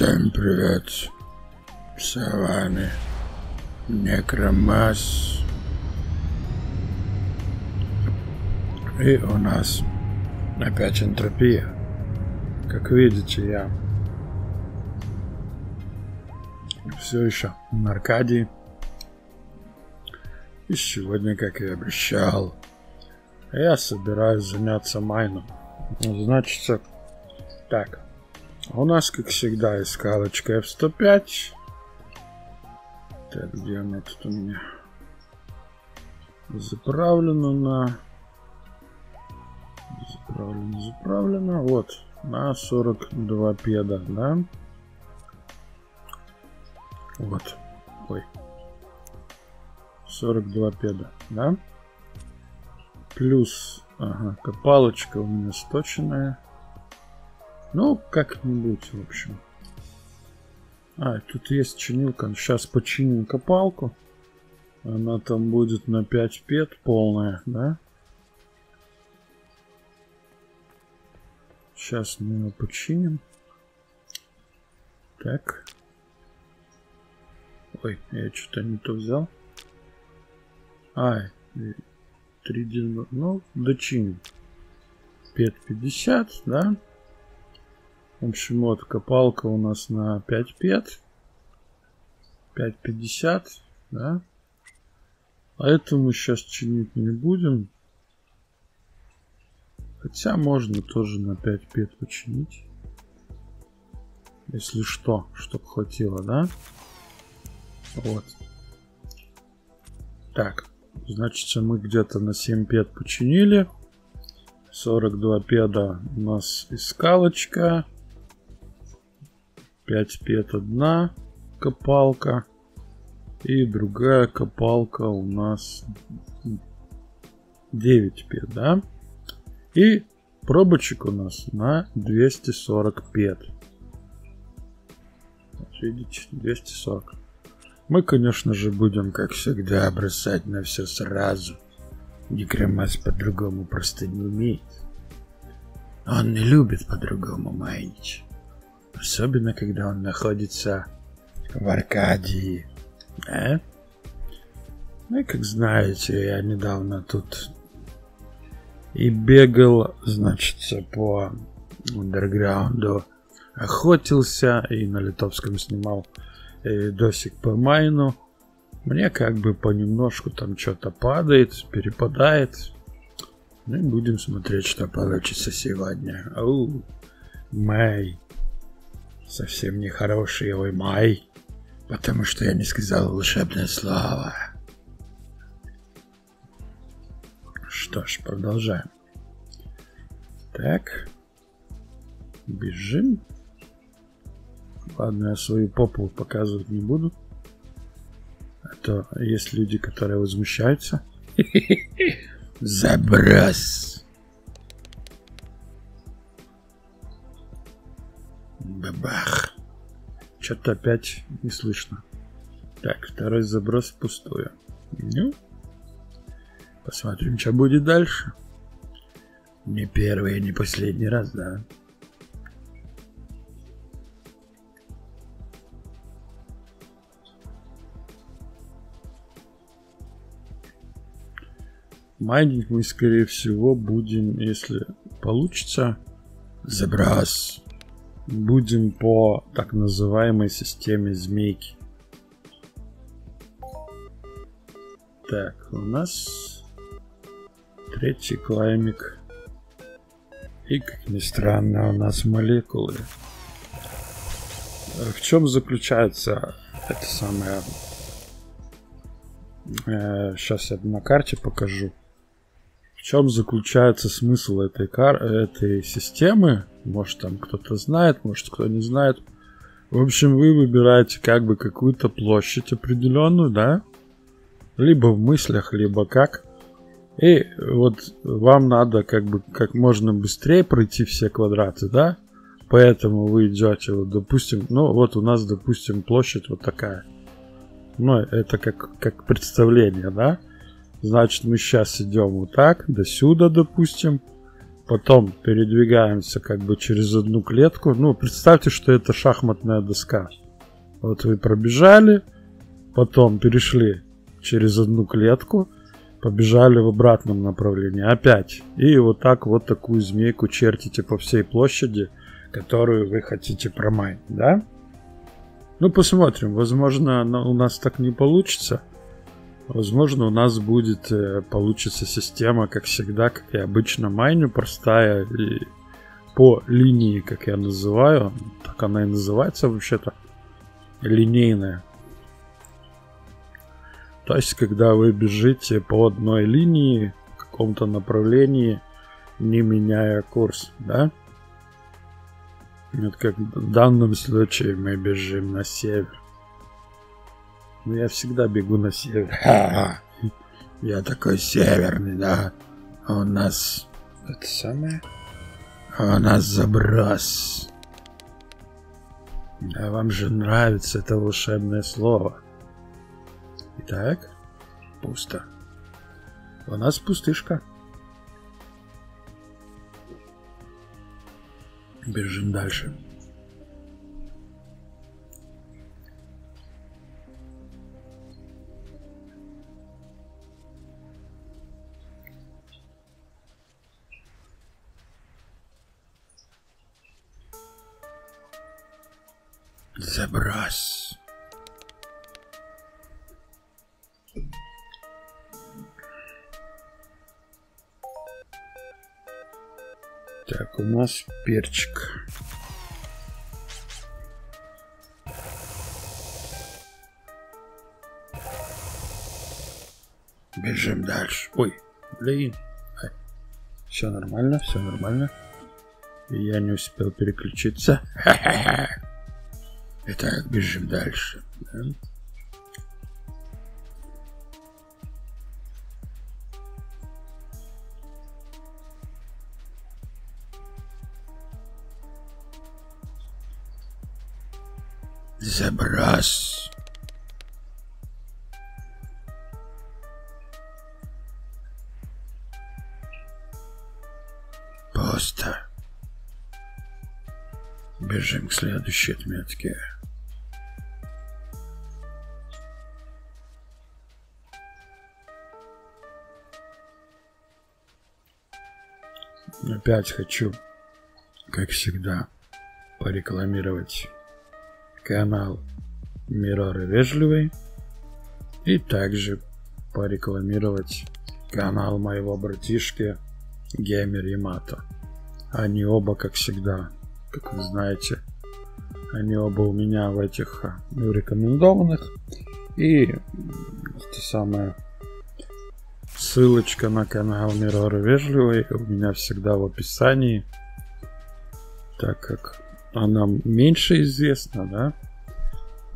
Всем привет. С Некромас. И у нас опять энтропия. Как видите, я все еще на Аркадии. И сегодня, как и обещал, я собираюсь заняться майном. Значит, так. У нас, как всегда, искалочка F105. Так, где она тут у меня? Заправлена на... Заправлена, заправлена. Вот, на 42 педа, да? Вот. Ой. 42 педа, да? Плюс, ага, копалочка у меня сточенная. Ну, как-нибудь, в общем. А, тут есть чинилка. Сейчас починим копалку. Она там будет на 5 пет полная, да? Сейчас мы ее починим. Так. Ой, я что-то не то взял. Ай, 3 ну, дочиним. Пет 50, да? В общем, вот копалка у нас на 5 пет. 5.50, да? А это мы сейчас чинить не будем. Хотя можно тоже на 5 пет починить. Если что, чтоб хватило, да? Вот. Так, значит, мы где-то на 7 пет починили. 42 педа у нас искалочка. 5 пет одна копалка. И другая копалка у нас 9 пет, да? И пробочек у нас на 240 пет. Видите, 240. Мы, конечно же, будем, как всегда, бросать на все сразу. Некромас по-другому просто не умеет. Он не любит по-другому майнить. Особенно, когда он находится в Аркадии. А? Ну и как знаете, я недавно тут и бегал, значит, по андерграунду, охотился и на литовском снимал э, досик по майну. Мне как бы понемножку там что-то падает, перепадает. Ну и будем смотреть, что получится сегодня. Оу, май совсем нехороший ой май, потому что я не сказал волшебное слово. Что ж, продолжаем. Так. Бежим. Ладно, я свою попу показывать не буду. А то есть люди, которые возмущаются. Заброс. Бабах. Что-то опять не слышно. Так, второй заброс пустую. Ну, посмотрим, что будет дальше. Не первый, не последний раз, да. Майнинг мы, скорее всего, будем, если получится, заброс будем по так называемой системе змейки. Так, у нас третий клаймик. И, как ни странно, у нас молекулы. В чем заключается это самое... Э, сейчас я на карте покажу. В чем заключается смысл этой, кар этой системы? Может там кто-то знает, может кто не знает. В общем, вы выбираете как бы какую-то площадь определенную, да? Либо в мыслях, либо как. И вот вам надо как бы как можно быстрее пройти все квадраты, да? Поэтому вы идете, вот, допустим, ну вот у нас, допустим, площадь вот такая. Ну, это как, как представление, да? Значит, мы сейчас идем вот так, до сюда, допустим. Потом передвигаемся как бы через одну клетку. Ну, представьте, что это шахматная доска. Вот вы пробежали, потом перешли через одну клетку, побежали в обратном направлении опять. И вот так вот такую змейку чертите по всей площади, которую вы хотите промайнить, да? Ну, посмотрим. Возможно, у нас так не получится. Возможно, у нас будет э, получится система, как всегда, как я обычно майню, простая и по линии, как я называю. Так она и называется вообще-то. Линейная. То есть, когда вы бежите по одной линии в каком-то направлении, не меняя курс, да? Вот как в данном случае мы бежим на север. Ну, я всегда бегу на север. Я такой северный, да. А у нас... Это самое? А у нас заброс. Да вам же нравится это волшебное слово. Итак, пусто. У нас пустышка. Бежим дальше. Заброс. Так, у нас перчик. Бежим дальше. Ой, блин. Все нормально, все нормально. Я не успел переключиться. Итак, бежим дальше. Да? Заброс. Пусто. Бежим к следующей отметке. Опять хочу, как всегда, порекламировать канал Мироры Вежливый и также порекламировать канал моего братишки Геймер Ямато. Они оба, как всегда, как вы знаете, они оба у меня в этих ну, рекомендованных. И это самое ссылочка на канал Мироры Вежливый у меня всегда в описании, так как она меньше известна, да?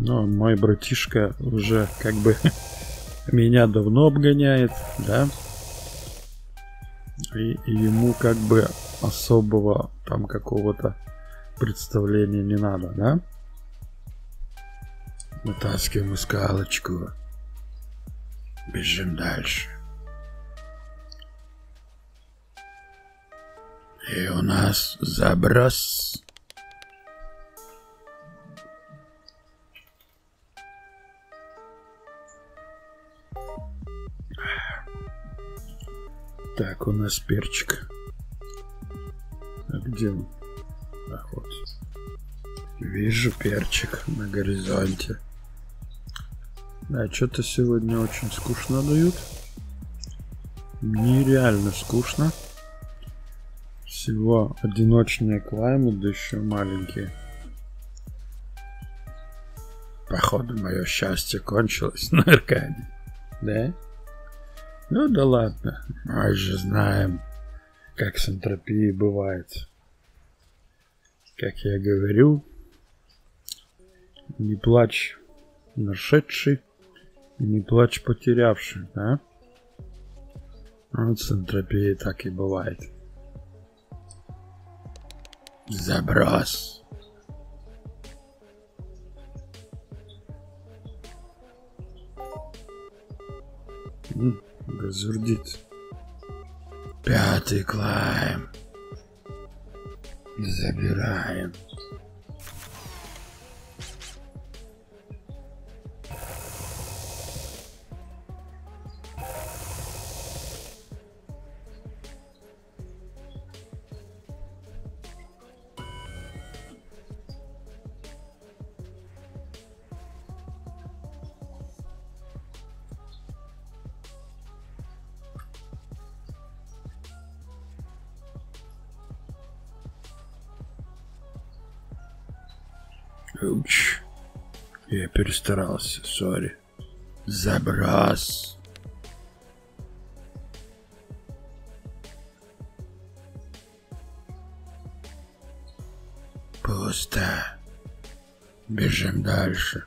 Но мой братишка уже как бы меня давно обгоняет, да? И ему как бы особого там какого-то представления не надо, да? Вытаскиваем скалочку. Бежим дальше. И у нас заброс. Так, у нас перчик. А где он? А, вот. Вижу перчик на горизонте. Да, что-то сегодня очень скучно дают. Нереально скучно. Всего одиночные клаймы, да еще маленькие. Походу, мое счастье кончилось на Аркаде. Да? Ну да ладно, мы же знаем, как с энтропией бывает. Как я говорю, не плачь нашедший, не плачь потерявший, да? Вот с энтропией так и бывает. Заброс. Газурдит. Пятый клайм. Забираем. Я перестарался, сори. Заброс. Пусто. Бежим дальше.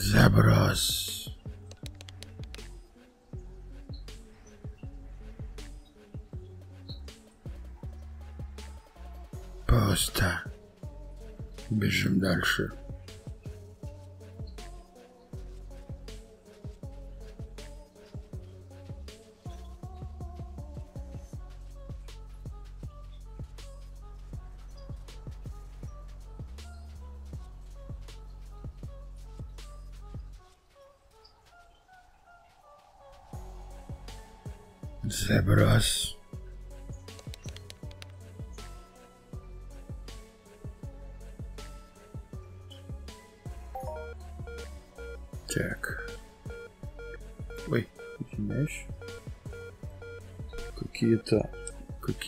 Заброс. Пусто. Бежим дальше.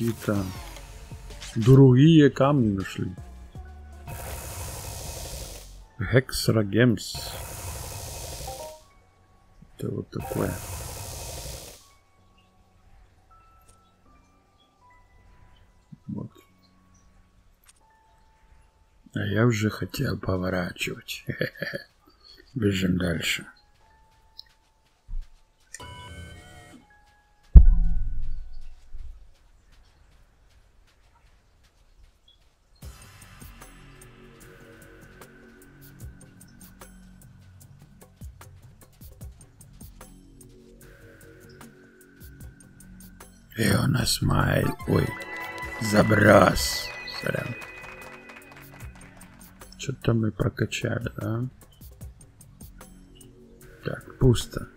Какие-то... Другие камни нашли. Гексрагемс. Это вот такое. Вот. А я уже хотел поворачивать. Бежим дальше. Май... Ой. Заброс. Сорян. Что-то мы прокачали, да? Так, пусто.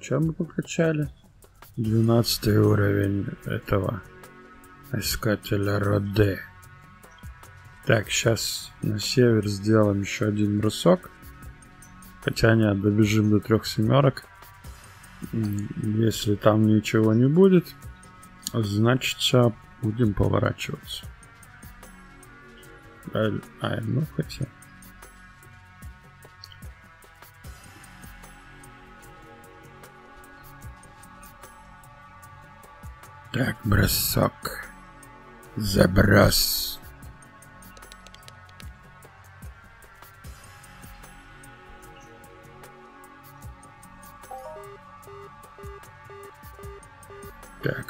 Что мы прокачали? 12 уровень этого искателя Роде. Так, сейчас на север сделаем еще один бросок. Хотя нет, добежим до трех семерок. Если там ничего не будет, значит будем поворачиваться. А, а ну хотя. Так, бросок. Заброс.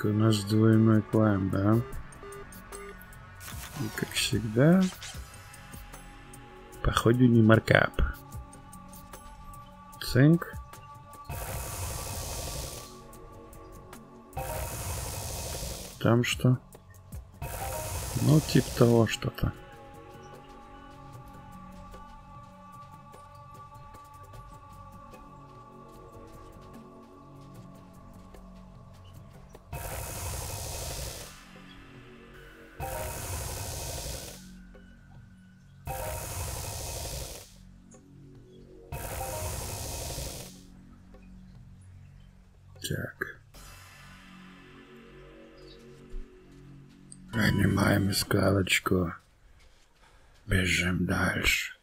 Так, у нас двойной клайм, да? И как всегда, походу не маркап. Цинк. Там что? Ну, типа того что-то. Скалочку. Бежим дальше.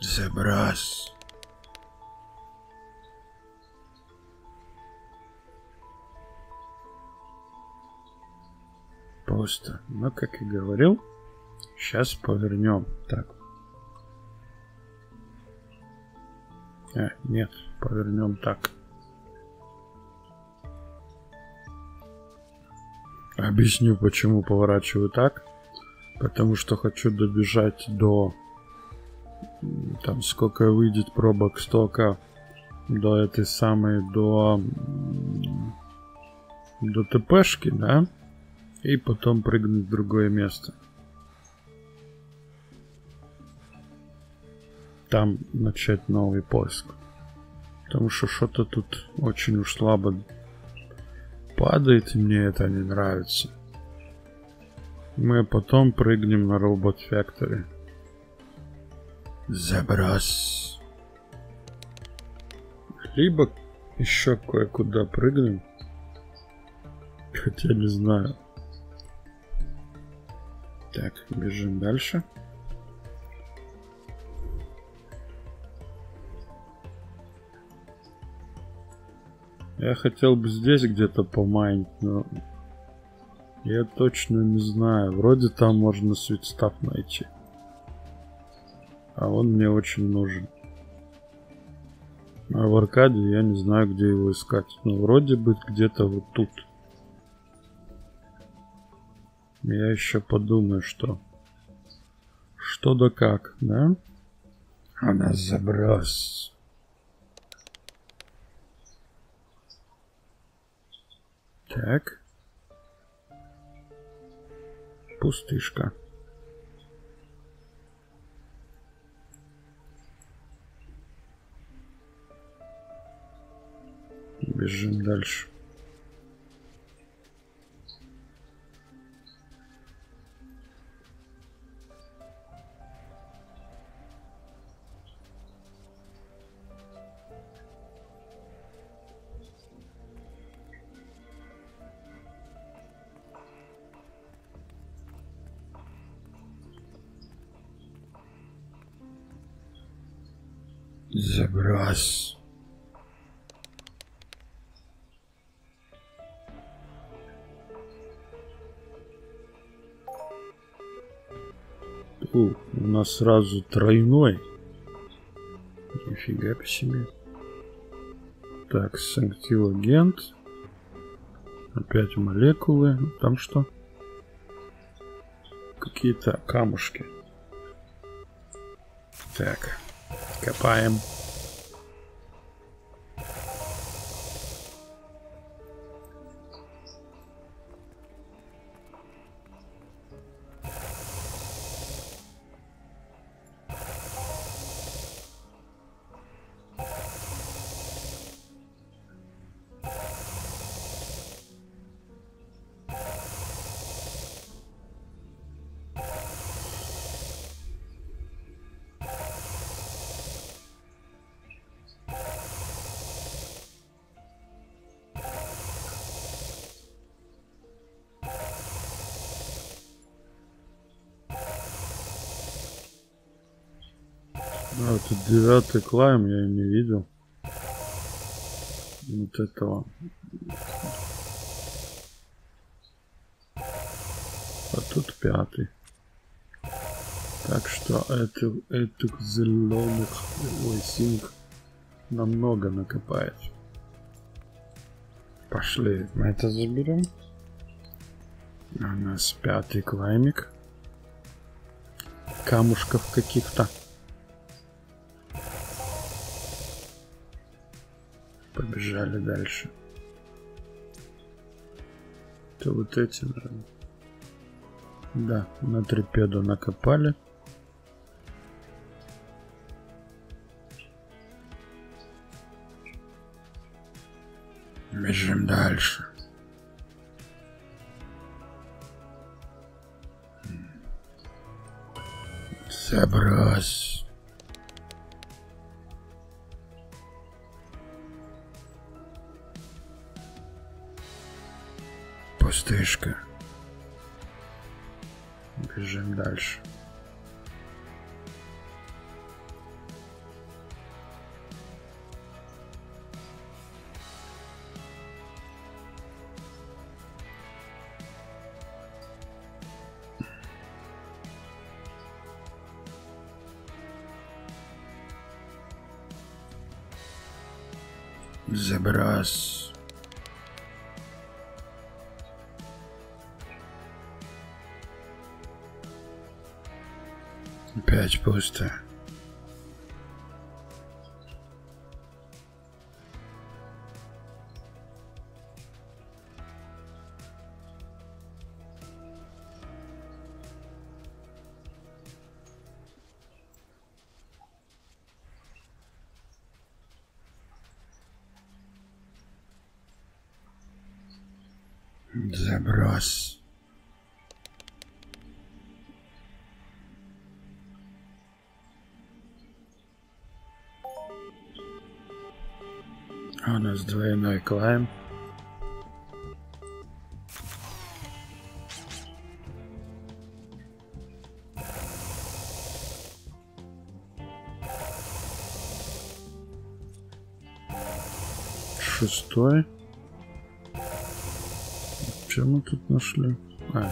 Заброс. пусто. Но, как и говорил, сейчас повернем. Так. А, нет, повернем так. Объясню, почему поворачиваю так. Потому что хочу добежать до... Там сколько выйдет пробок стока до этой самой, до... До ТПшки, да? И потом прыгнуть в другое место. Там начать новый поиск. Потому что что-то тут очень уж слабо падает, и мне это не нравится. Мы потом прыгнем на Робот Factory. Заброс. Либо еще кое-куда прыгнем. Хотя не знаю. Так, бежим дальше. Я хотел бы здесь где-то помайнить, но я точно не знаю. Вроде там можно светстав найти. А он мне очень нужен. А в аркаде я не знаю, где его искать. Но вроде бы где-то вот тут. Я еще подумаю, что... Что да как, да? Она заброс. Так. Пустышка. Бежим дальше. Сразу тройной. Нифига по себе. Так, санктилогент. Опять молекулы. Там что? Какие-то камушки. Так. Копаем. Девятый клайм я не видел. Вот этого. А тут пятый. Так что этих, этих зеленых ой, синих намного накопает. Пошли, мы это заберем. У нас пятый клаймик. Камушков каких-то. Побежали дальше. То вот эти, наверное. Да, на торпеду накопали. Бежим дальше. Забрось. Тышка. Бежим дальше. Забрас. Опять пусто. Клайм. Шестой. Что мы тут нашли? А,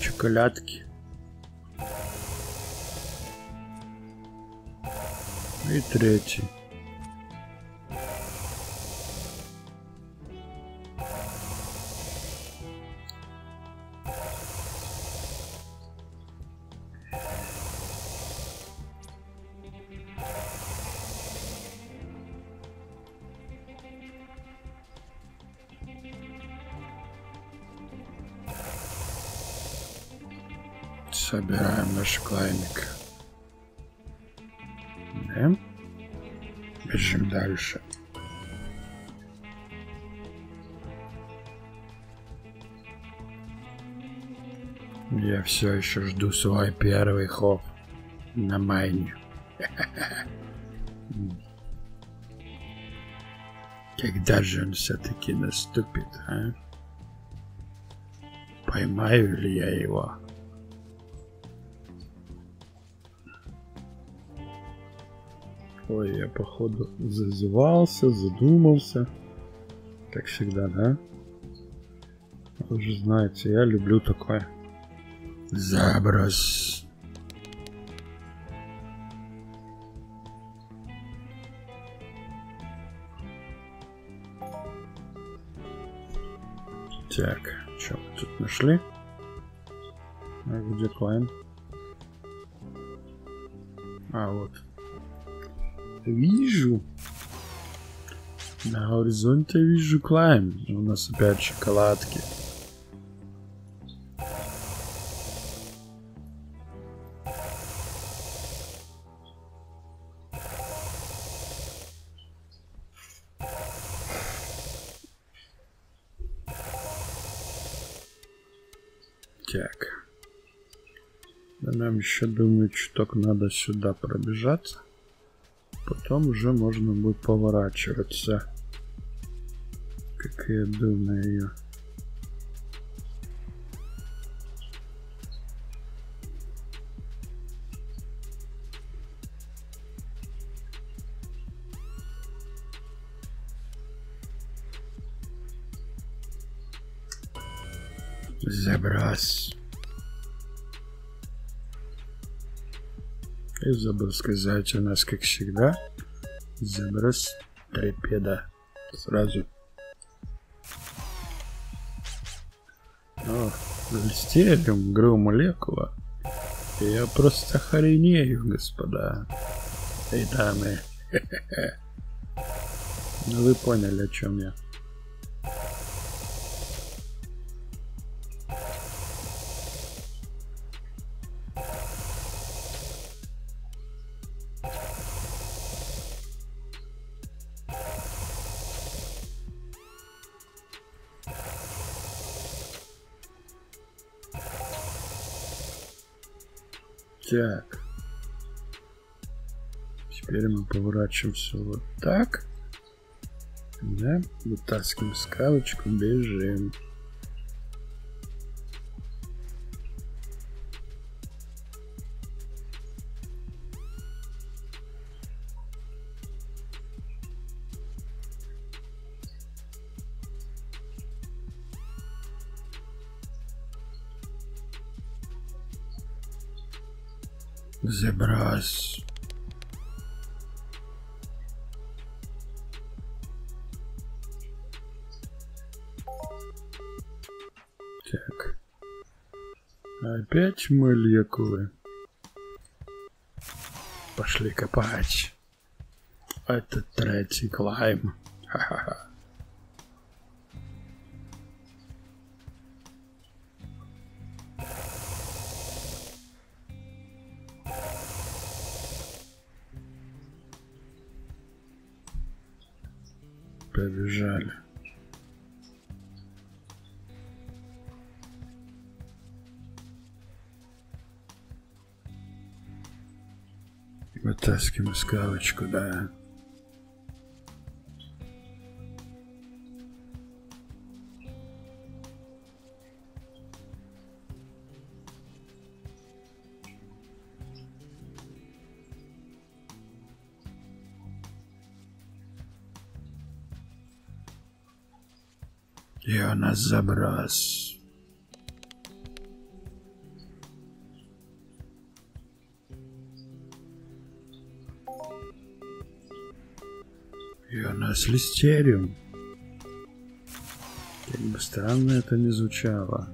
чоколядки. И третий. Клаймик. Да? Бежим дальше. Я все еще жду свой первый хоп на майне. Когда же он все-таки наступит, а? Поймаю ли я его? Ой, я походу зазевался, задумался. Как всегда, да? Вы же знаете, я люблю такое. Заброс. Так, что мы тут нашли? А где клайн? А, вот. Вижу. На горизонте вижу клайм. У нас опять шоколадки. Так. Нам еще, думаю, чуток надо сюда пробежаться. Потом уже можно будет поворачиваться. Как я думаю. И забыл сказать у нас, как всегда, заброс торпеда. Сразу. О, Листериум, грю молекула. Я просто охренею, господа и дамы. Ну вы поняли, о чем я. Так. Теперь мы поворачиваемся вот так. Да, вытаскиваем скалочку, бежим. — Опять молекулы. Пошли копать. Это третий клайм. Вытаскиваем скалочку, да. И у нас у нас листериум. Как бы странно это не звучало.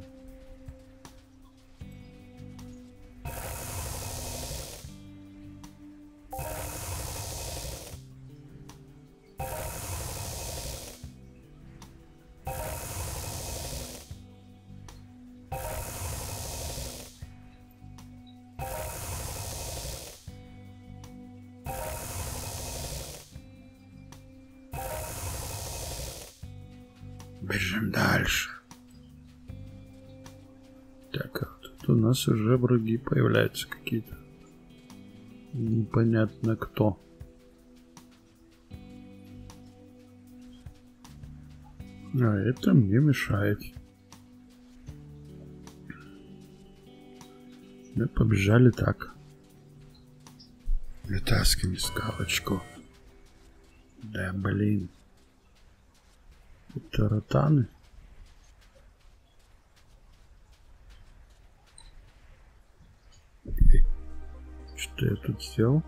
Уже враги появляются какие-то. Непонятно кто. А это мне мешает. Мы побежали так. Вытаскиваем скалочку. Да, блин. Таратаны. Что я тут сделал?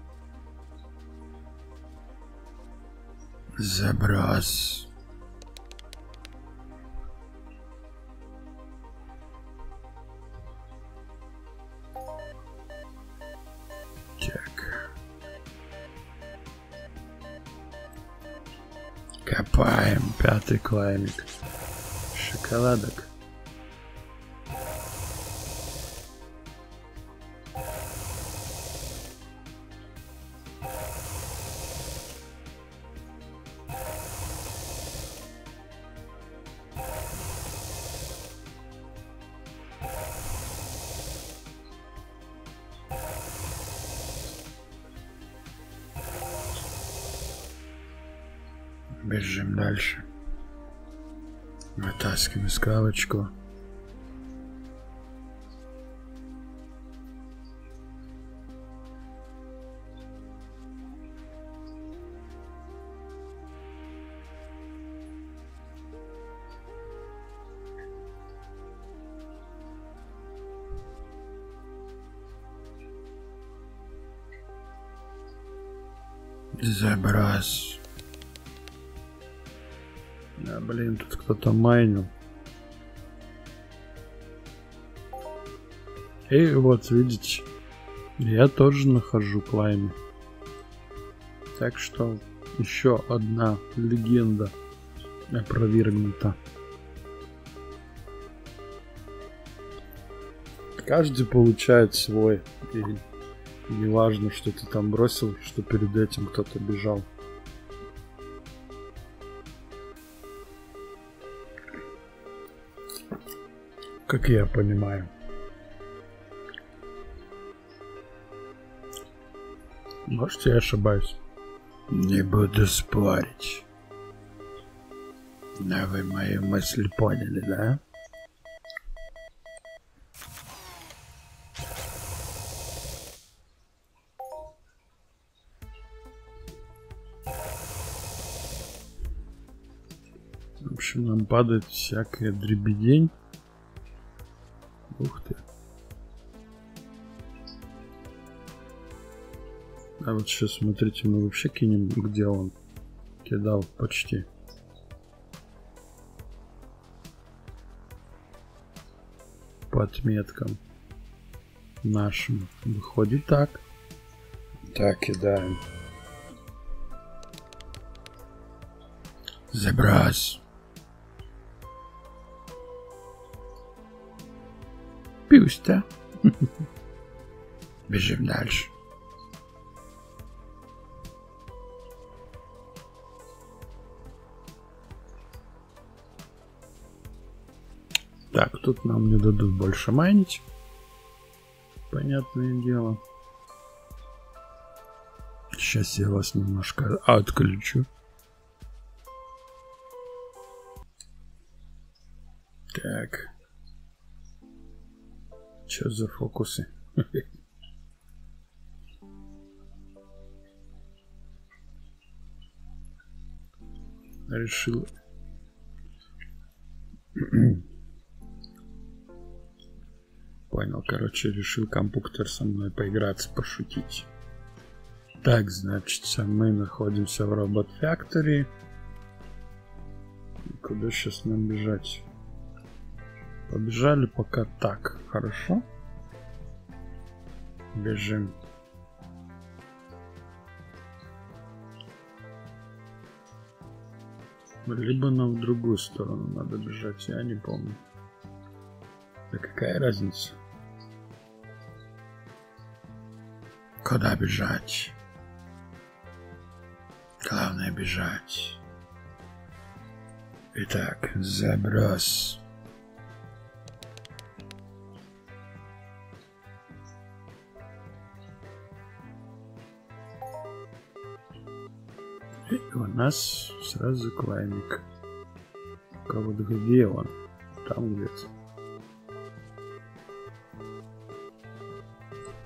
Заброс. Так. Копаем. Пятый клаймик. Шоколадок. Вытаскиваем скалочку. Кто-то майнил. И вот, видите, я тоже нахожу клайм. Так что еще одна легенда опровергнута. Каждый получает свой. И не что ты там бросил, что перед этим кто-то бежал. Как я понимаю. Может, я ошибаюсь. Не буду спорить. Но вы мои мысли поняли, да? В общем, нам падает всякая дребедень. А вот сейчас, смотрите, мы вообще кинем, где он кидал почти. по отметкам нашим. Выходит так. Так, кидаем. Забрось. Пусто. Бежим дальше. Так, тут нам не дадут больше майнить. Понятное дело. Сейчас я вас немножко отключу. Так. Что за фокусы? Решил Понял, короче, решил компьютер со мной поиграться, пошутить. Так, значит, мы находимся в Робот Factory. Куда сейчас нам бежать? Побежали пока так, хорошо? Бежим. Либо нам в другую сторону надо бежать, я не помню. Да какая разница? Куда бежать? Главное бежать. Итак, заброс. И у нас сразу клаймик. А вот где он? Там где-то.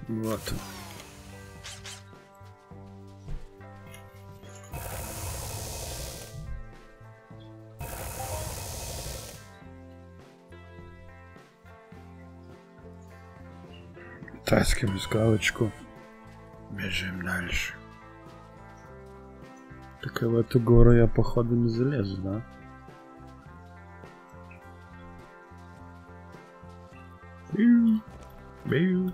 Вот он. Таскиваем скалочку. Бежим дальше. Так и в эту гору я походу не залезу, да? Бью, бью.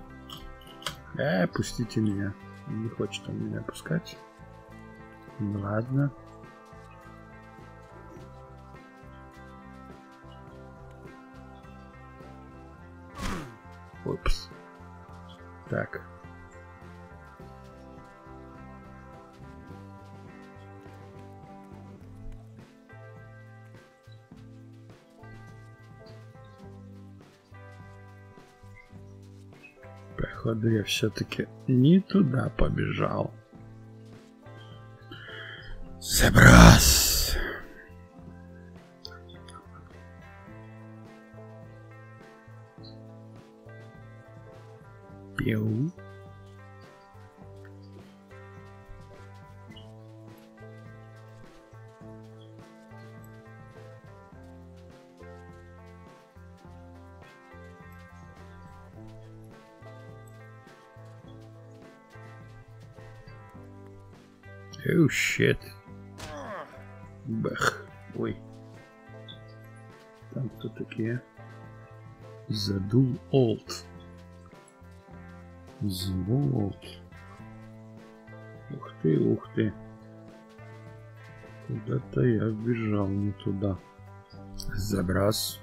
Э, пустите меня. Не хочет он меня пускать. Ну ладно. Упс. Так. Походу я все-таки не туда побежал. Заброс. Пиу. Oh shit. Бэх. Ой. Там кто такие? Задул Олд. Зволт. Ух ты, ух ты. Куда-то я бежал не туда. Заброс.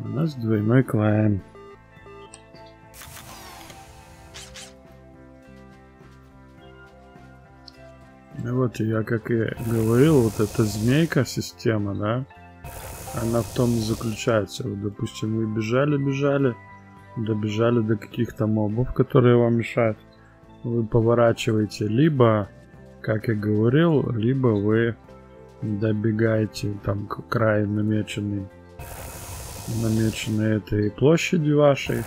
У нас двойной клайм. Вот я как и говорил, вот эта змейка система, да, она в том и заключается. Вот, допустим, вы бежали, бежали, добежали до каких-то мобов, которые вам мешают. Вы поворачиваете либо, как я говорил, либо вы добегаете там к краю намеченный намеченной этой площади вашей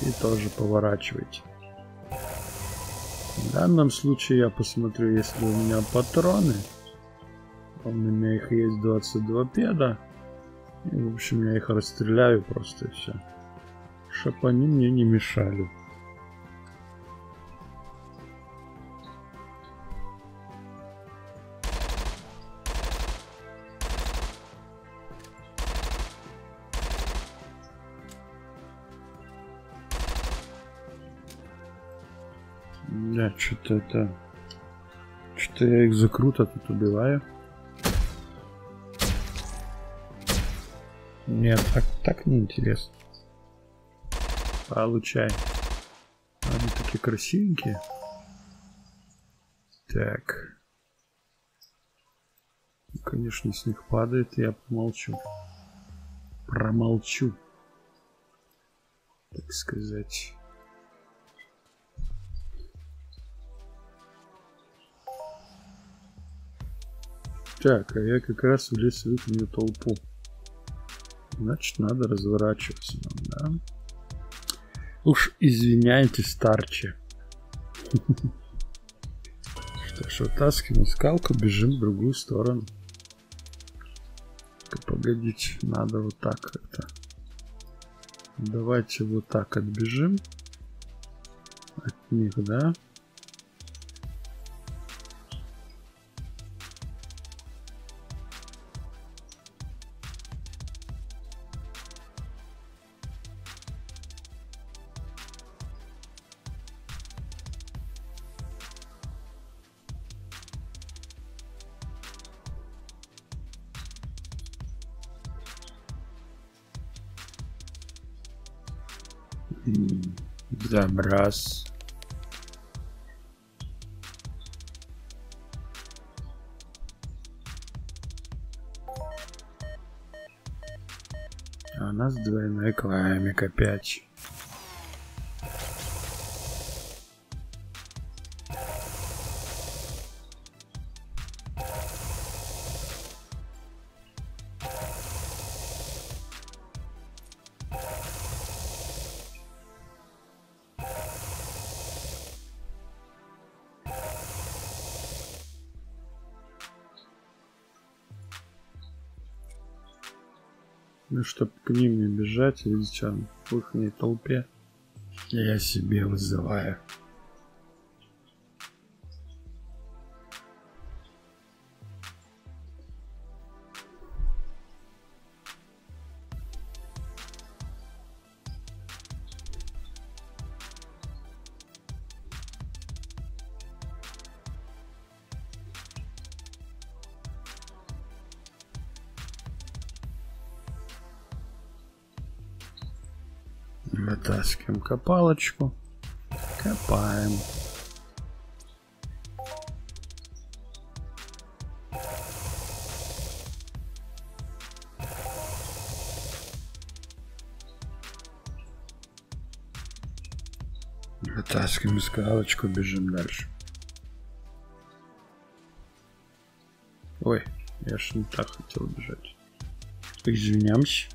и тоже поворачиваете. В данном случае я посмотрю, если у меня патроны. У меня их есть 22 педа. И, в общем, я их расстреляю просто и все. Чтоб они мне не мешали. Что-то это... Что-то я их закруто тут убиваю. Нет, так, так неинтересно. Получай. Они такие красивенькие. Так. Конечно, с них падает, я помолчу. Промолчу. Так сказать. Так, а я как раз влез в их толпу. Значит, надо разворачиваться нам, да? Уж извиняйте, старче. Что ж, вытаскиваем скалку, бежим в другую сторону. Погодите, надо вот так как-то. Давайте вот так отбежим от них, да? Забрас. А у нас двойной клаймик опять. Видите, он в их толпе. Я себе вызываю. Копалочку. Копаем. Вытаскиваем скалочку, бежим дальше. Ой, я ж не так хотел бежать. Извиняемся.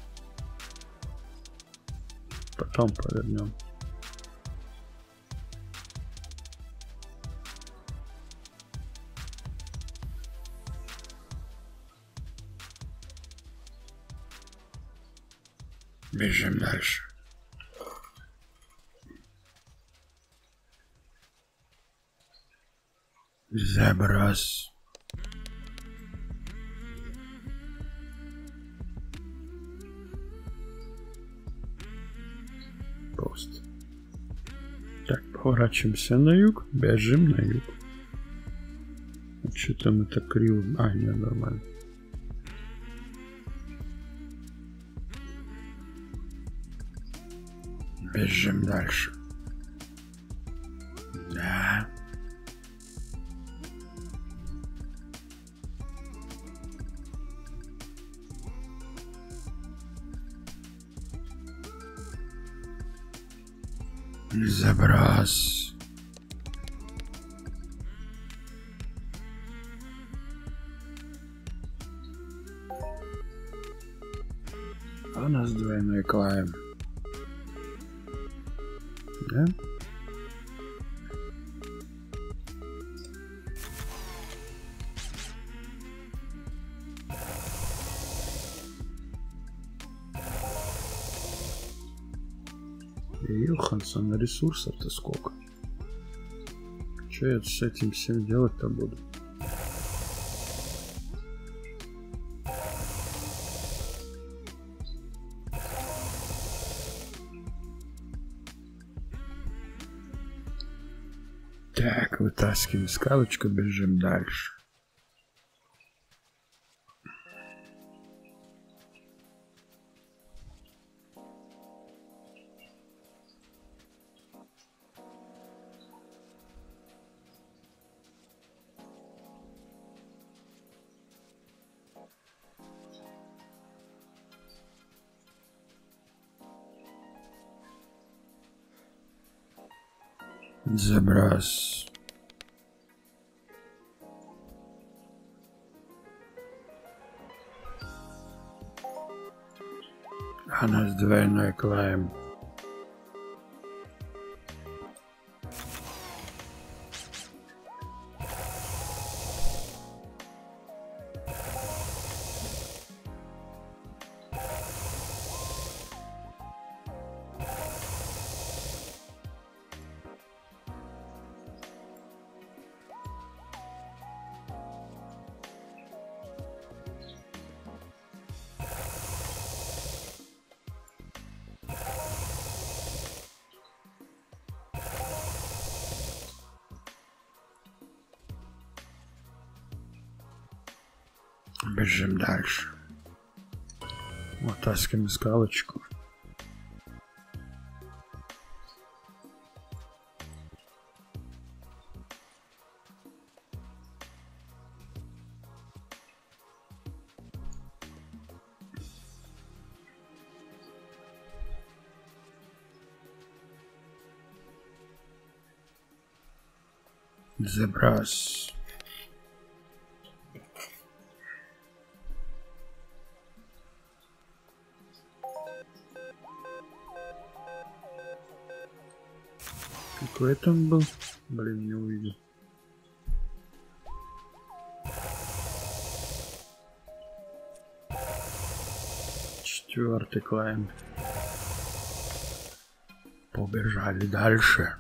Потом повернем. Дальше. Заброс. Пост. Так, поворачиваемся на юг, бежим на юг. Что-то мы так криво... А, нет, нормально. Бежим дальше. Ресурсов-то сколько? Что я с этим всем делать-то буду? Так, вытаскиваем скалочку, бежим дальше. Бежим дальше. Вытаскиваем скалочку. Заброс. Какой там был? Блин, не увидел. Четвертый клайм. Побежали дальше.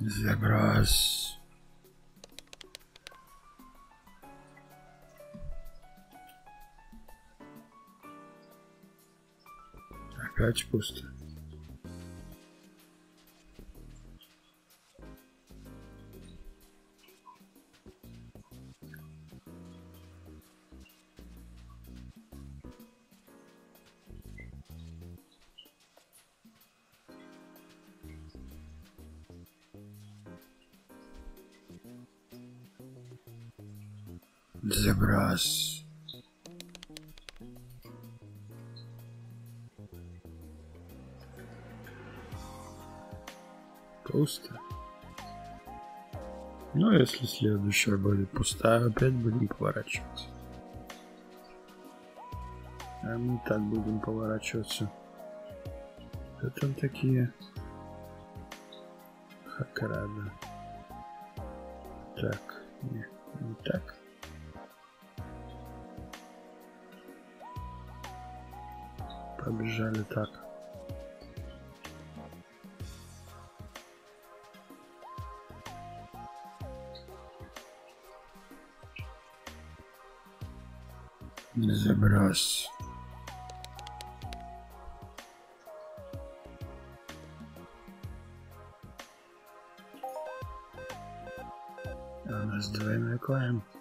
Заброс. Опять пусто. Следующая будет пустая, опять будем поворачиваться. А мы так будем поворачиваться. Кто там такие? Хакрада. Так, не, не так. Побежали так. Двойной клайм.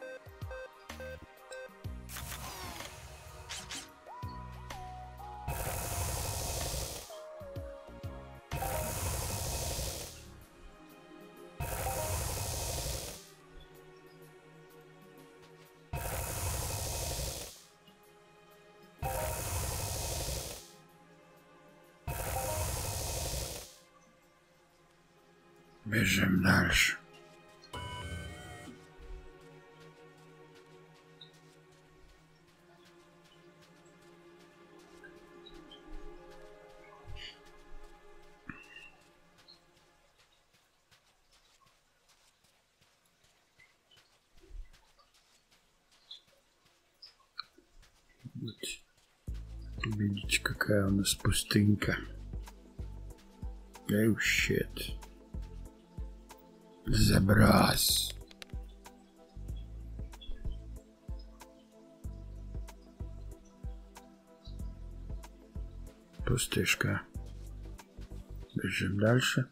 Бежим Какая у нас пустынька. Oh shit. Заброс. Пустышка. Бежим дальше.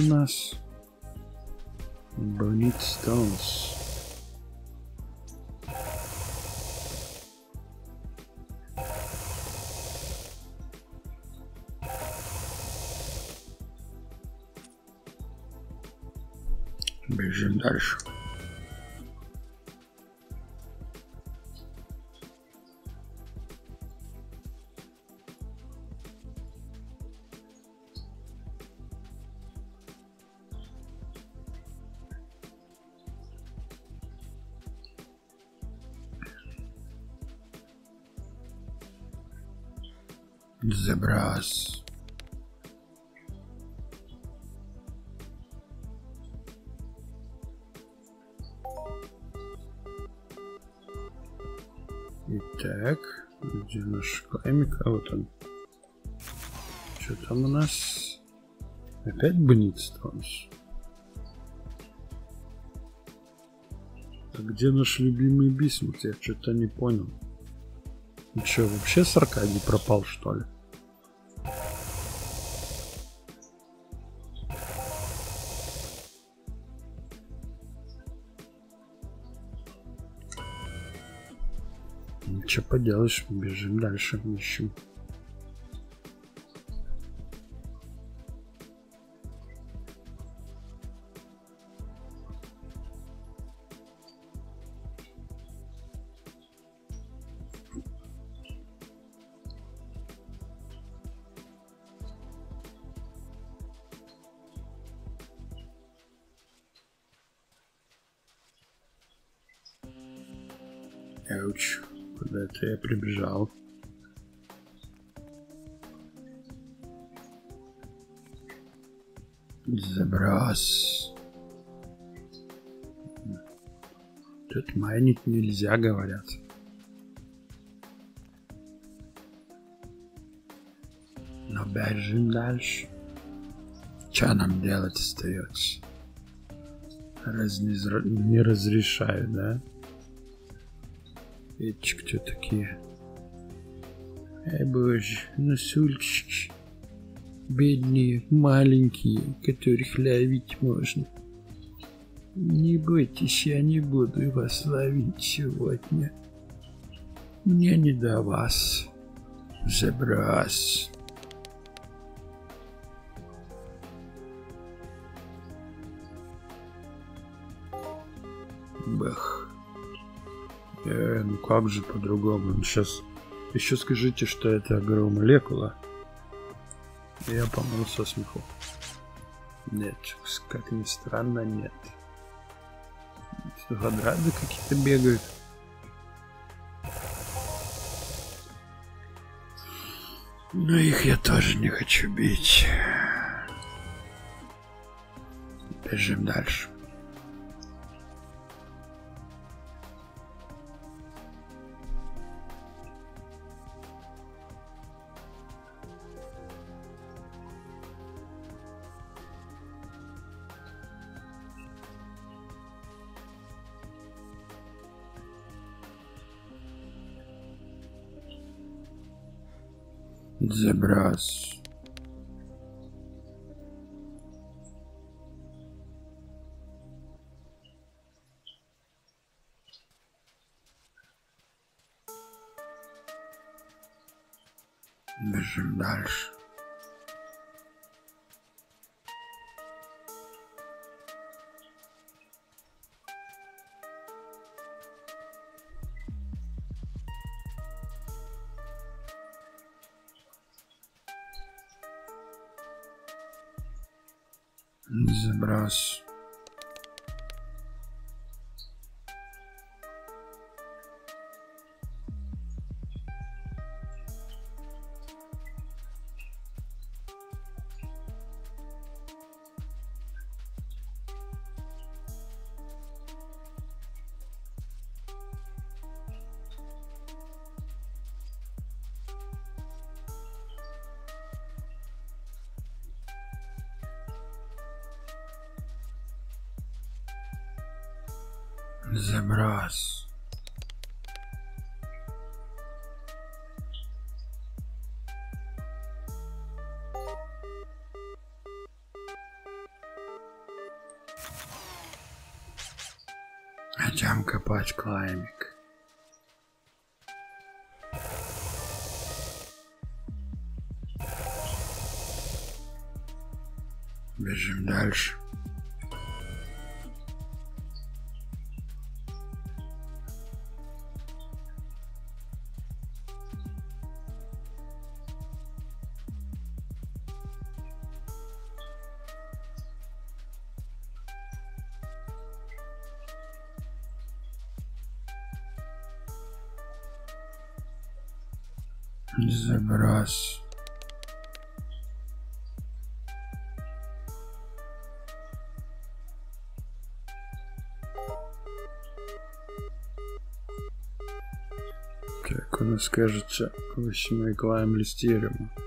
Что тут у нас? Bonit Stones. Бежим Заброс. Итак, где наш клаймик? А вот он. Что там у нас? Опять Бонитстонс? А где наш любимый Бисмут? Я что-то не понял. Ну что, вообще с Аркадий пропал, что ли? Поделаешь, бежим дальше, ищем. Заброс. Тут майнить нельзя, говорят. Но бежим дальше. Что нам делать остается? Раз не, не разрешаю, да? Эти кто такие? Ай боже, носульчики. Бедные, маленькие, которых ловить можно. Не бойтесь, я не буду вас ловить сегодня. Мне не до вас. Заброс. Бах. Э, ну как же по-другому? Сейчас еще скажите, что это агромолекула. Я помру со смеху. Нет, как ни странно, нет. Квадраты какие-то бегают. Но их я тоже не хочу бить. Бежим дальше. Заброс. Бежим дальше. Заброс. Заброс. Идем копать клаймик. Бежим дальше. Заброс. Как нас кажется, восьмой клайм листериума. Да,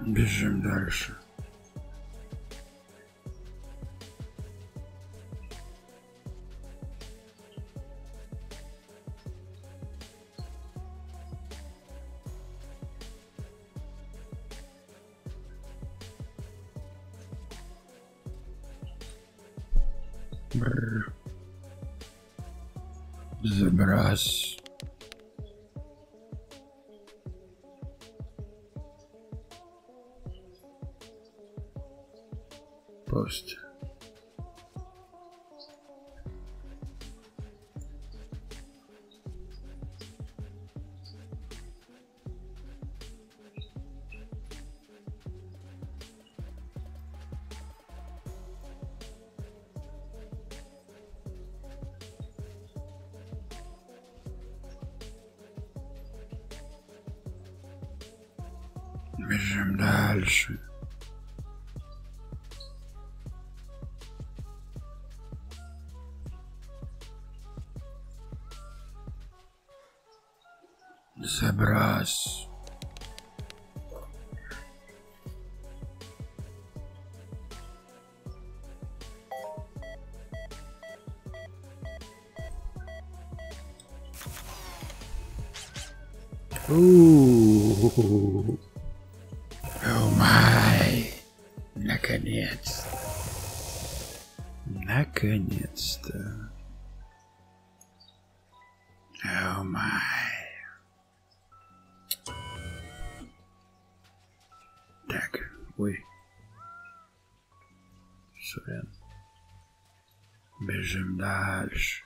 Бежим дальше. Ooh. Oh my. Наконец. Наконец-то. Oh my. Так, ой. Сорян. Бежим дальше.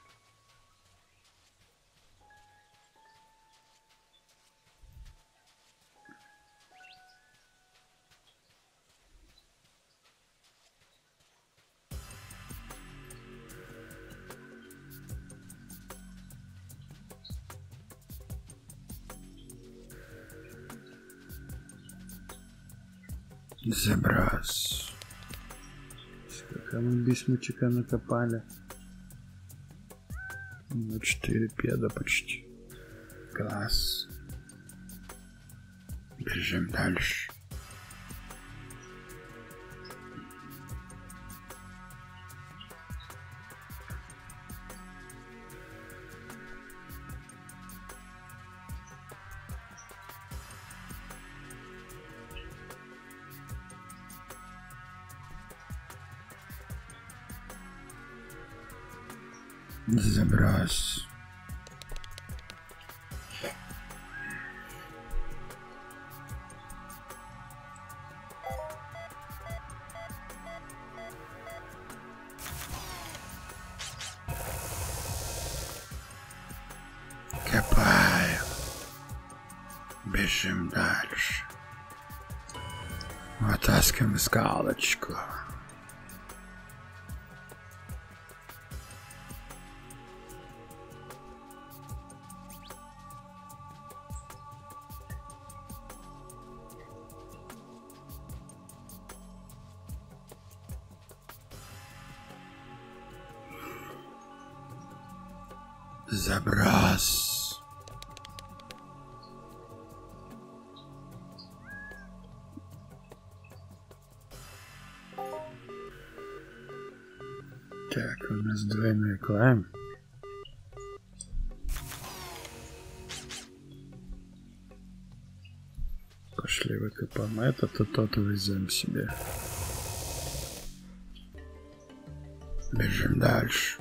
Бисмучика накопали? На 4 педа почти. Класс. Бежим дальше. Заброс. Копаем. Бежим дальше. Вытаскиваем скалочку. Двойной клайм. Пошли выкопаем этот, и тот везем себе. Бежим дальше.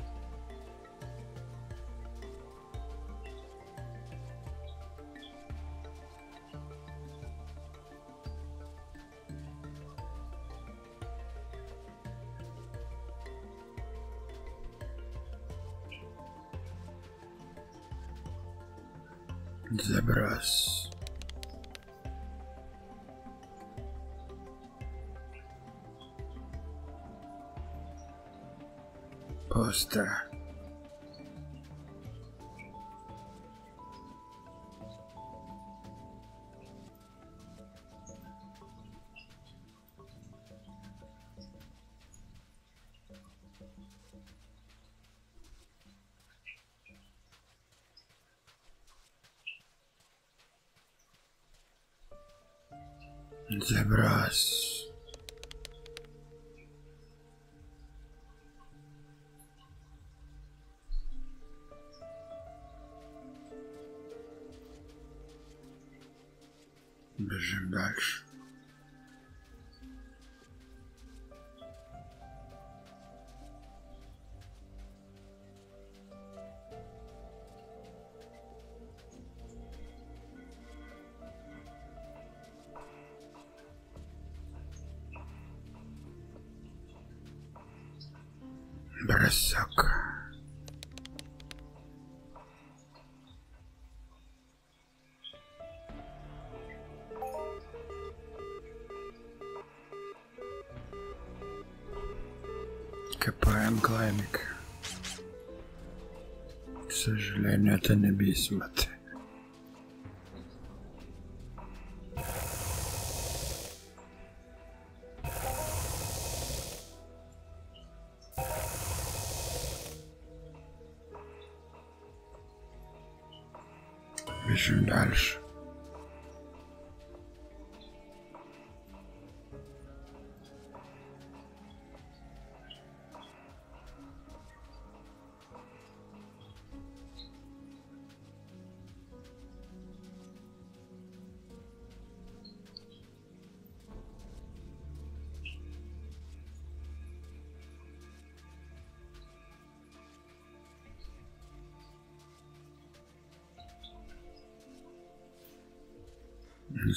Заброс. Бросок. Копаем клаймик. К сожалению, это не бисмут.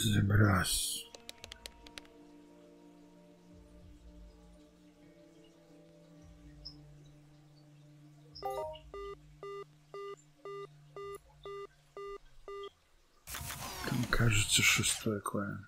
Заброс. Там кажется шестой клан.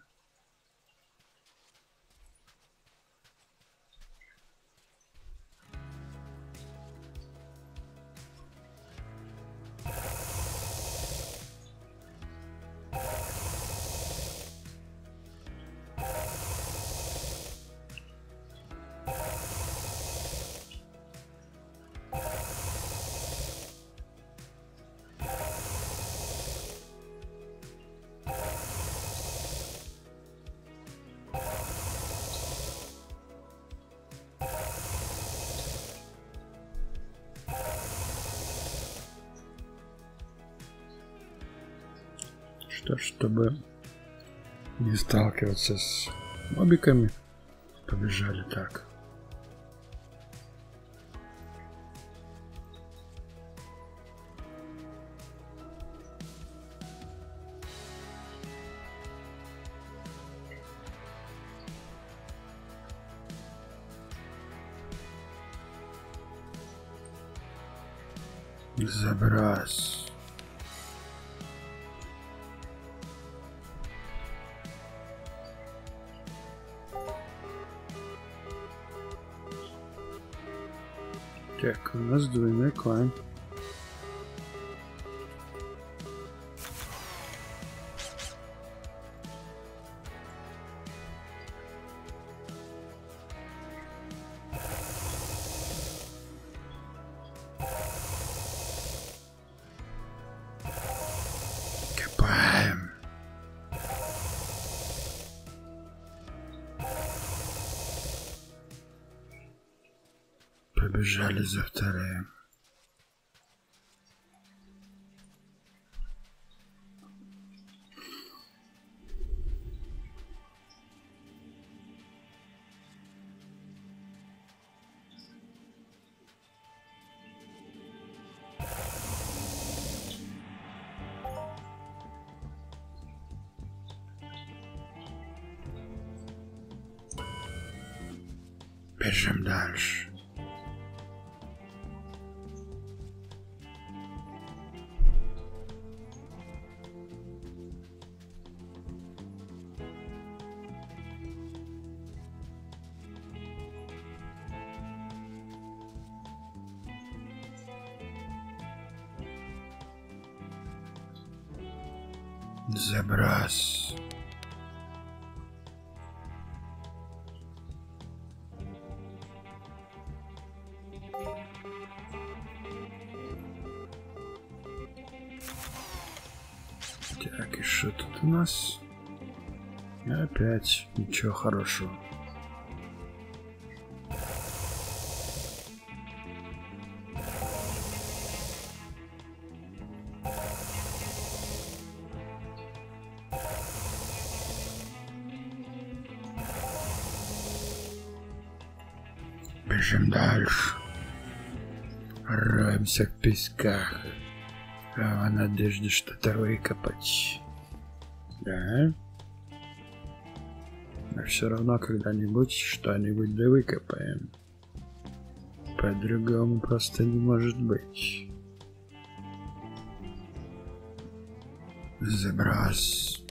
Не сталкиваться с мобиками, побежали так. Так, у нас двойной клан. Копаем. Бежим нас? Опять ничего хорошего. Бежим дальше. Роемся в песках. А в надежде что-то выкопать. Да? Но все равно когда-нибудь что-нибудь да выкопаем. По-другому просто не может быть. Заброс.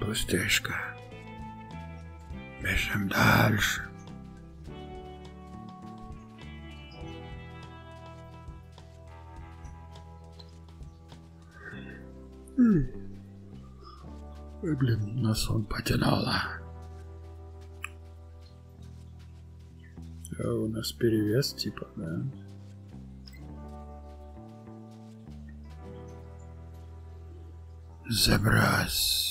Пустышка. Бежим дальше. Ой, блин, на сон потянуло. А у нас перевес, типа, да? Заброс.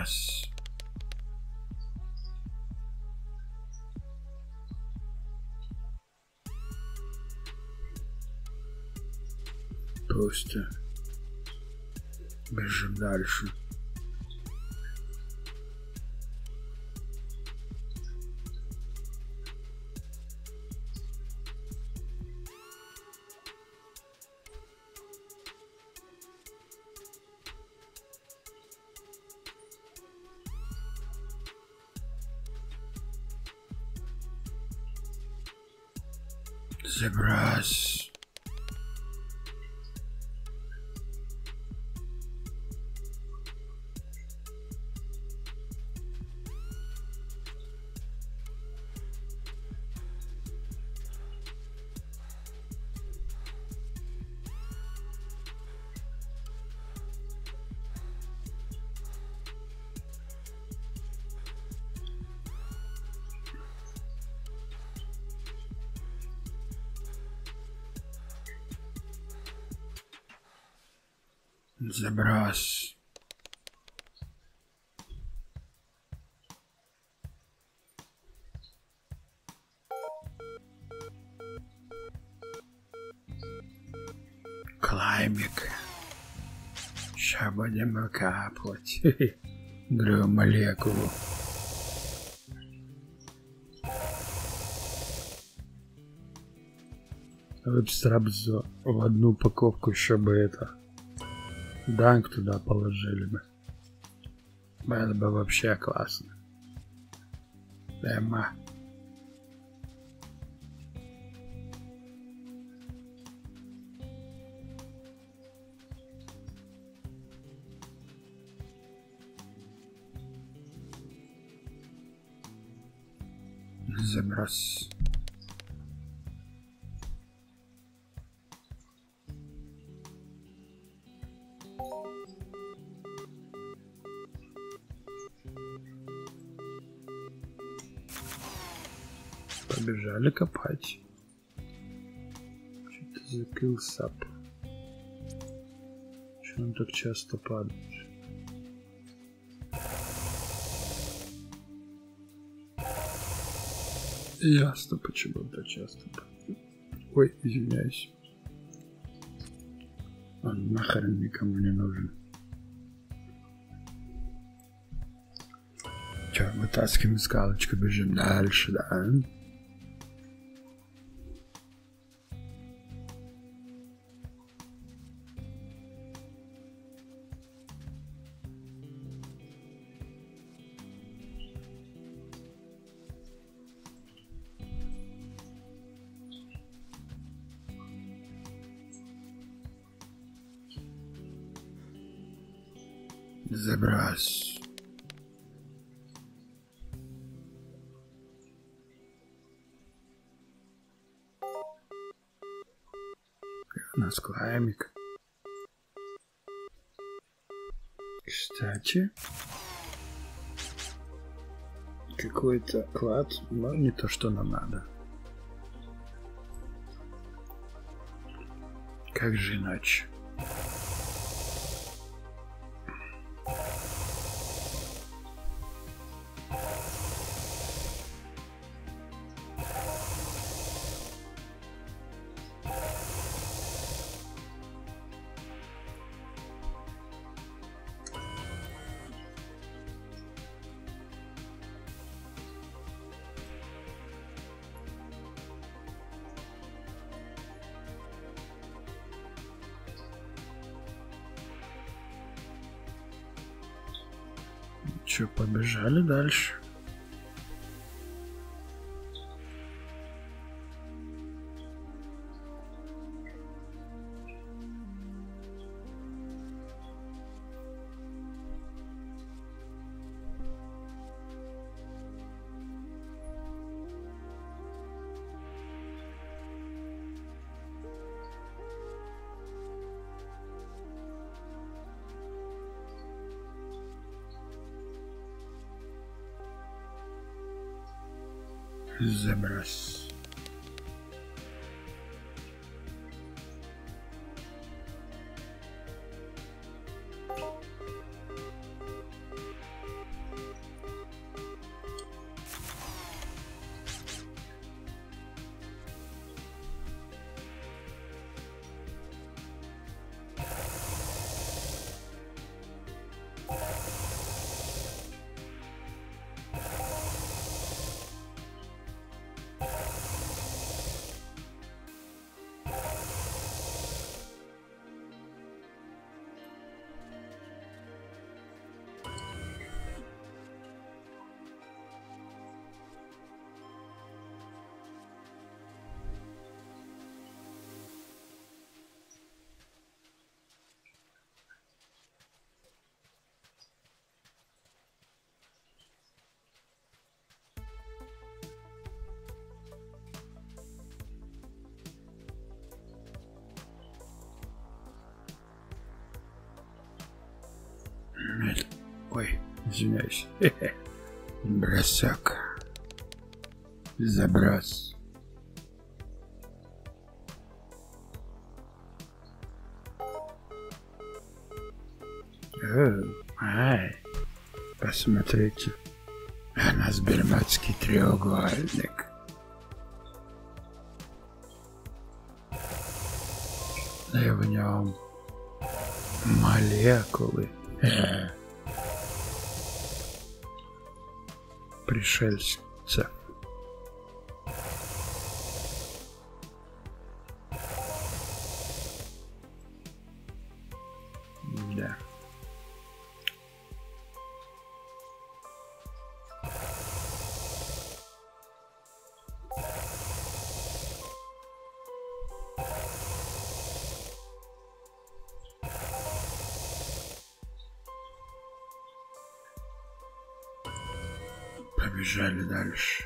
Заброс. Просто бежим дальше. Заброс. Клаймик. Ща будем капать. Другую молекулу. Сразу в одну упаковку еще бы это данк туда положили бы. Было бы вообще классно. Дема. Заброс. Побежали копать. Что-то закрылся. Что он так часто падает? Ясно, почему он так часто падает. Ой, извиняюсь. Он нахрен никому не нужен. Че, вытаскиваем скалочку, бежим дальше, да? Какой-то клад, но не то, что нам надо. Как же иначе? Че, побежали дальше? Заброс. Извиняюсь. Бросок. Заброс. О, ай, посмотрите. У нас бермудский треугольник. И в нем молекулы. Пришельца. Побежали дальше.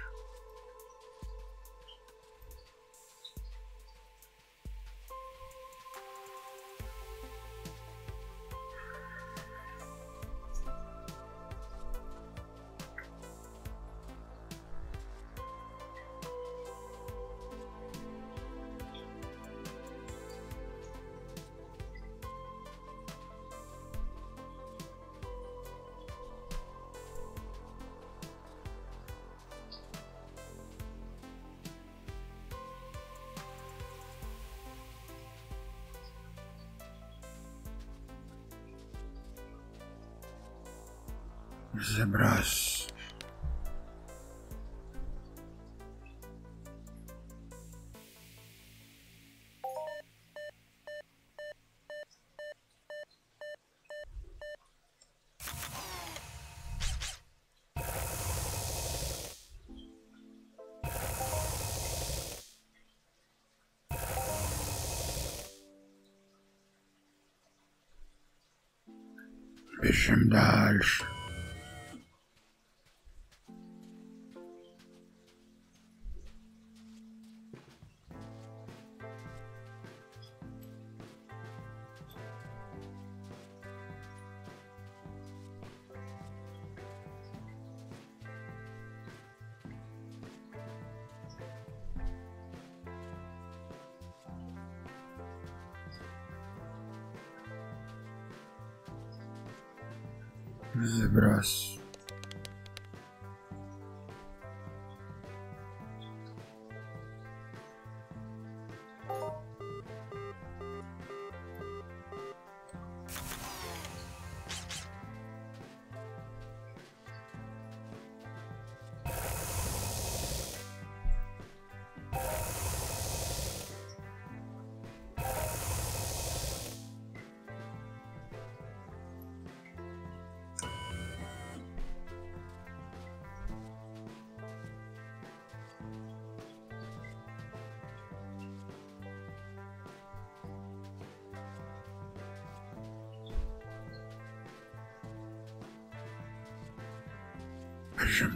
Бежим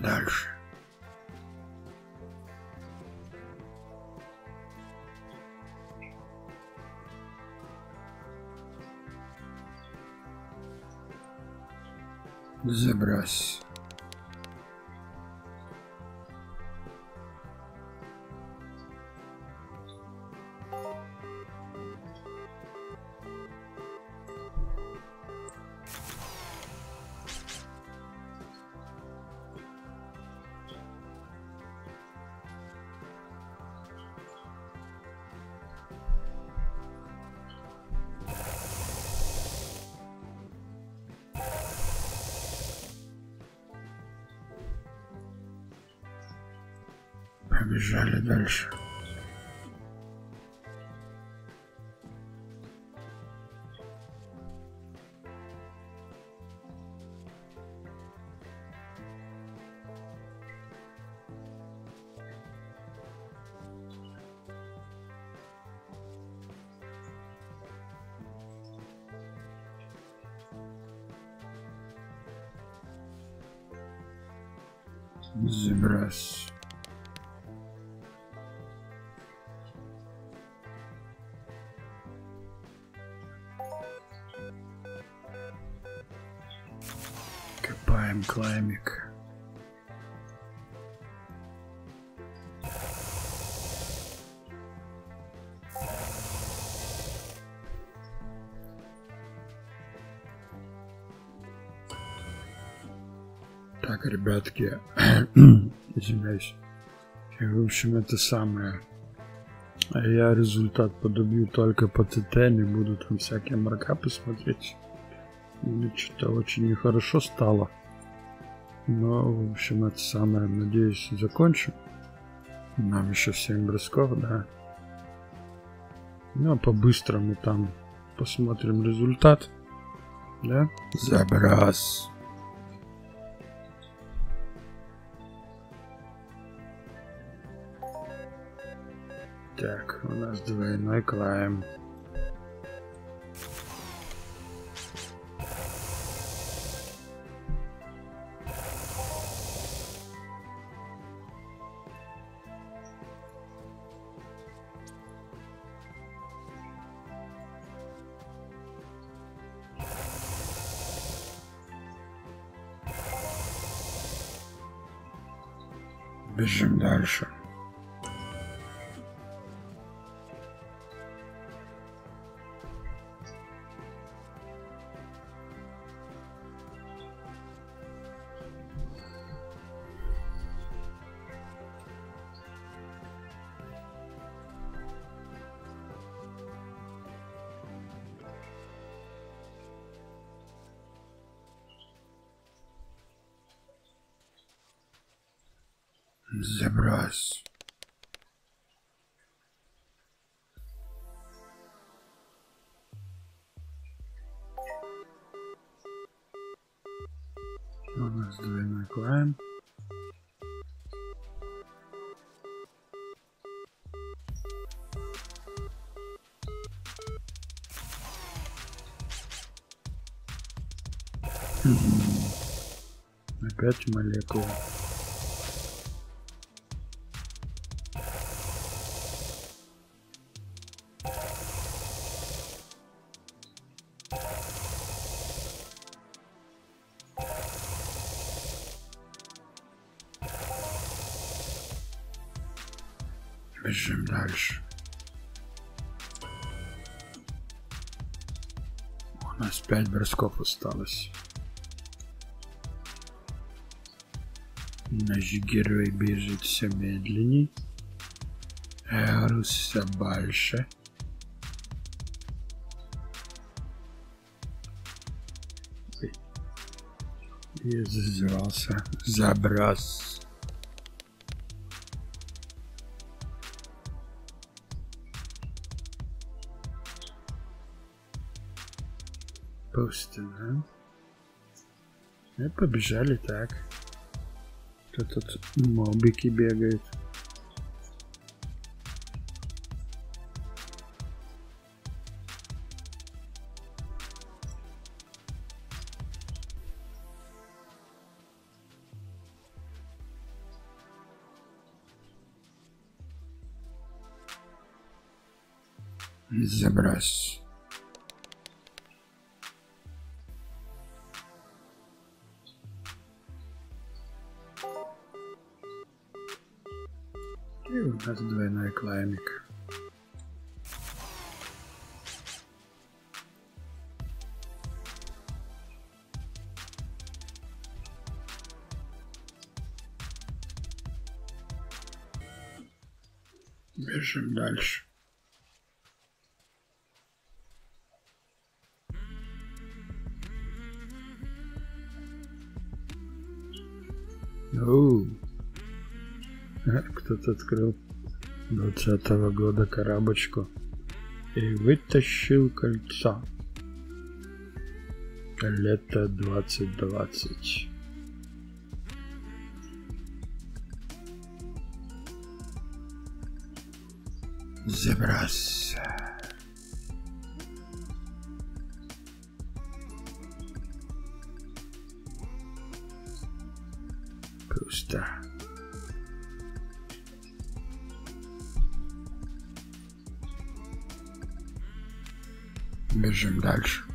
дальше. Забрось. Побежали дальше. Ребятки, извиняюсь. В общем, это самое. А я результат подобью только по ТТ, не буду там всякие маркапы смотреть. Мне что-то очень нехорошо стало. Но, в общем, это самое, надеюсь, закончим. Нам еще 7 бросков, да. Ну, а по-быстрому там посмотрим результат. Да? Заброс. Так, у нас двойной клайм. Бежим дальше. Забрось. У нас двойной клайм. Опять молекулы. Бросков осталось. Наш герой бежит все медленней. Эрус все больше. И зазывался. Заброс. собственно. И побежали так. Тут, тут мобики бегают. заброс. У нас двойной клаймик. Бежим дальше. Оу. Кто-то открыл 20 -го года коробочку и вытащил кольца. Лето 2020. Заброс. Дальше.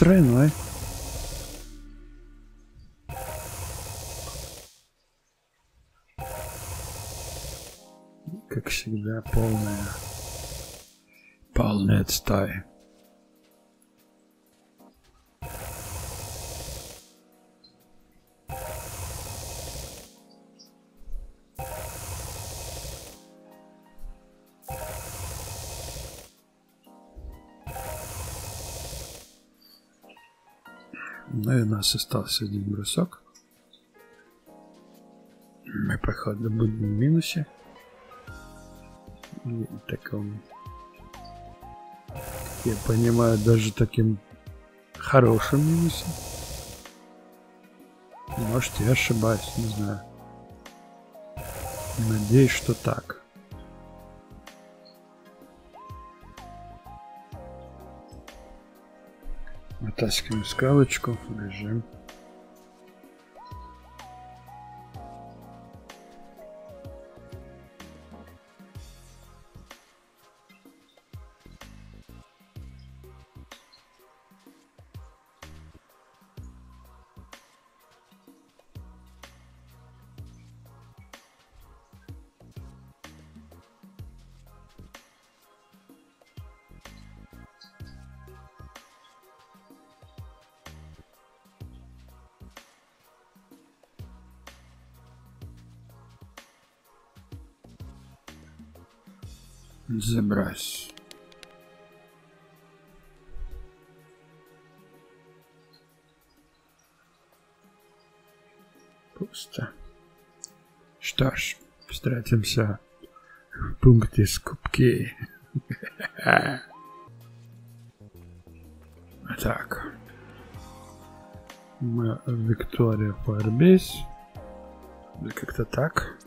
Она стройной. Как нас остался один бросок. Мы, походу, будем в минусе. И таком, я понимаю, даже таким хорошим минусе. Может, я ошибаюсь, не знаю. Надеюсь, что так. Вытаскиваем скалочку, бежим. Забрось. Пусто. Что ж, встретимся в пункте скупки. Так. Мы Виктория Фарбейс. Или как-то так.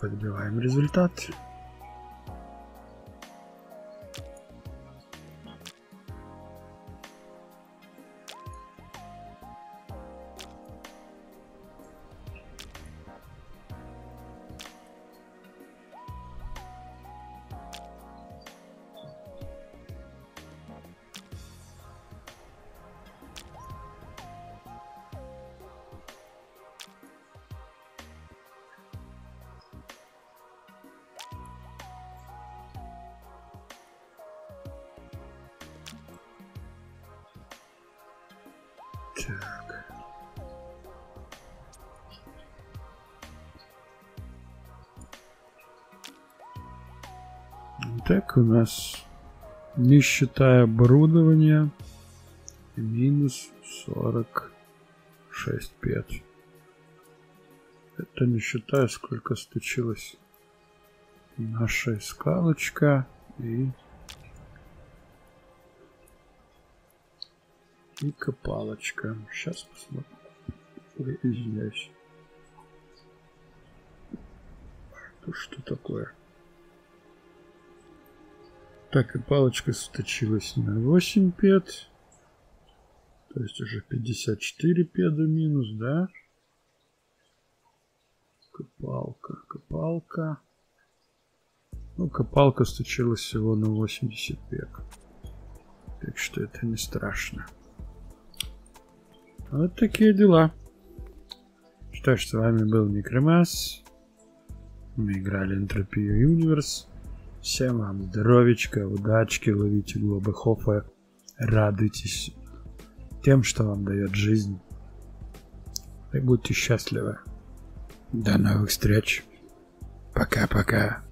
Подбиваем результат. Не считая оборудования минус 46 пет. Это не считая, сколько стучилось наша скалочка и и копалочка. Сейчас посмотрим. Ой, извиняюсь. Это что такое? Так, и палочка сточилась на 8 пет. То есть уже 54 педа минус, да? Копалка, копалка. Ну, копалка стучилась всего на 80 пек. Так что это не страшно. Вот такие дела. Что ж, с вами был Микромас. Мы играли Энтропию Юниверс. Всем вам здоровечка, удачки, ловите глобы Хофа. Радуйтесь тем, что вам дает жизнь. И будьте счастливы. До новых встреч. Пока-пока.